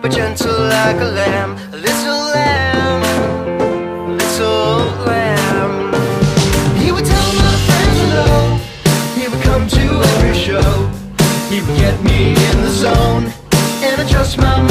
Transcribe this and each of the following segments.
but gentle like a lamb. A little lamb, a little lamb. He would tell my friends hello. He would come to every show. He would get me in the zone and adjust my microphone,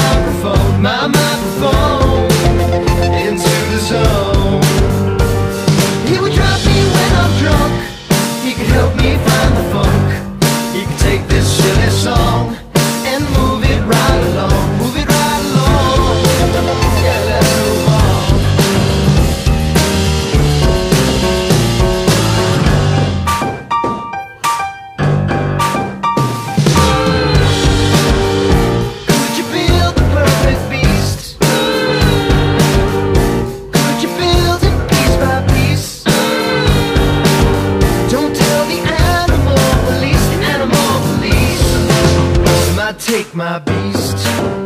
I take my beast.